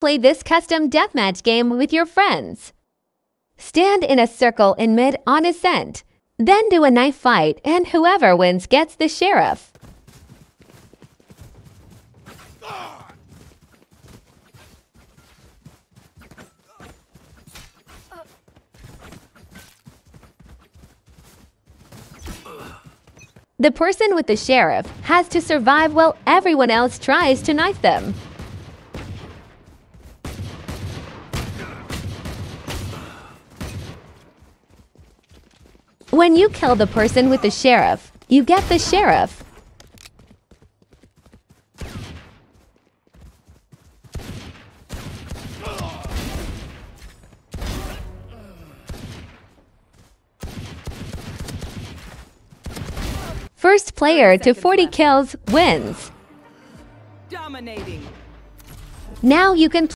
Play this custom deathmatch game with your friends. Stand in a circle in mid on ascent. Then do a knife fight, and whoever wins gets the sheriff. The person with the sheriff has to survive while everyone else tries to knife them. When you kill the person with the sheriff, you get the sheriff. First player to 40 kills wins. Dominating. Now you can